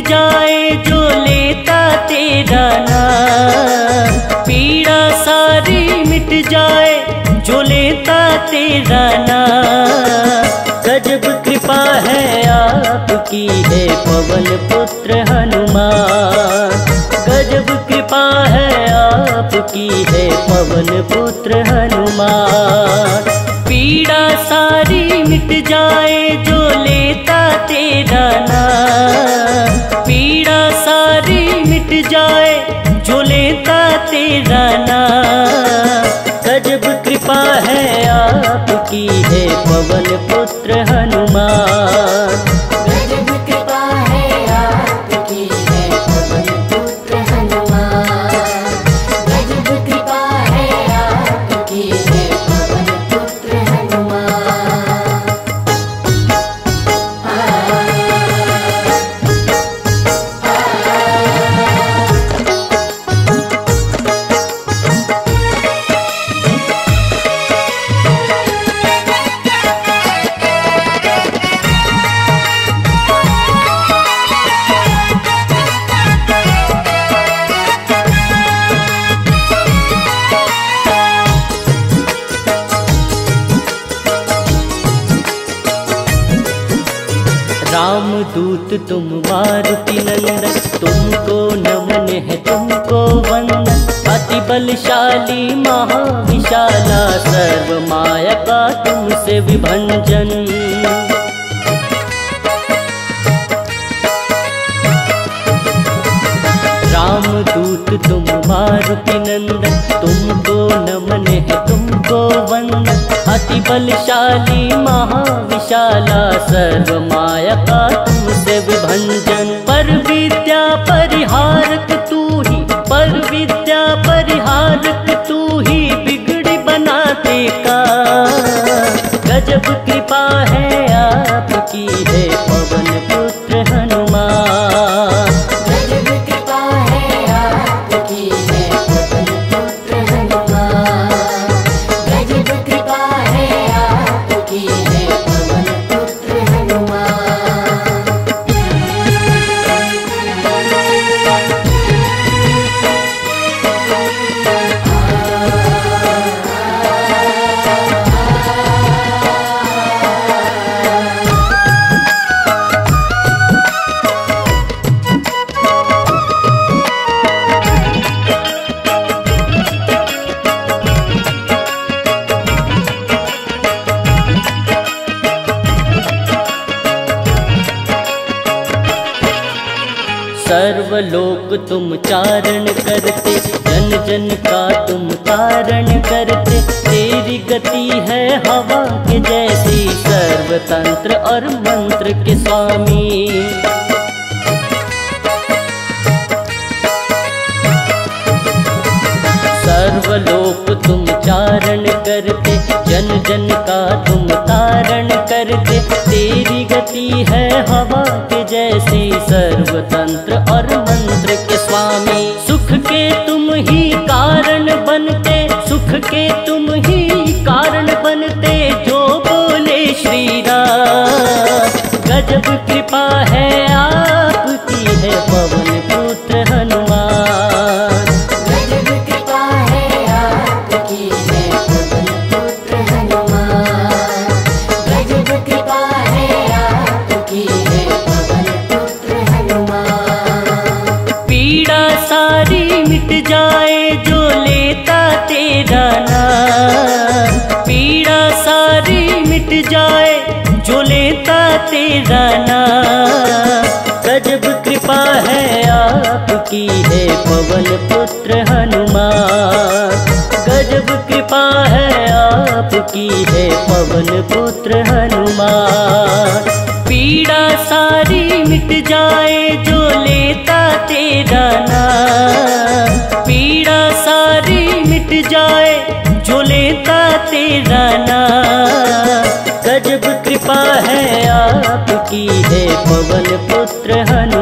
जाए जो लेता तेरा नाम। पीड़ा सारी मिट जाए जो लेता तेरा नाम। गजब कृपा है आपकी, है पवन पुत्र हनुमान। गजब कृपा है आपकी, है पवन पुत्र हनुमान। पीड़ा सारी मिट जाए जो लेता तेरा नाम। पवन पुत्र हनुमान दूत तुम मारुति नंदन तुमको नमन है, तुमको वंदन। अति बलशाली महाविशाला, सर्व माया का तुमसे विभंजन। राम दूत तुम मारुति नंदन तुमको नमन अति बलशाली महाविशाला सर्व माया का तुमसे विभंजन। पर विद्या परिहारक सर्वलोक तुम चारण करते, जन जन का तुम तारण करते। तेरी गति है हवा के जैसी, सर्वतंत्र और मंत्र के स्वामी। सर्वलोक तुम चारण करते, जन जन का तुम तारण करते। तेरी मंत्र के स्वामी। सुख के तुम ही कारण बनते, सुख के तुम ही कारण बनते, जो बोले श्री राम गजब कृपा है आपकी तेरा गजब कृपा है आपकी, है पवन पुत्र हनुमान। गजब कृपा है आपकी, है पवन पुत्र हनुमान। पीड़ा सारी मिट जाए जो लेता तेरा नाम। कृपा है पवन पुत्र हनुमान